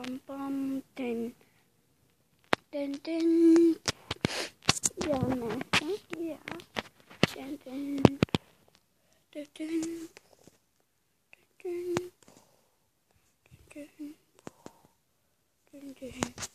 bam bam den yeah den yeah, ne ja den den den den den den den den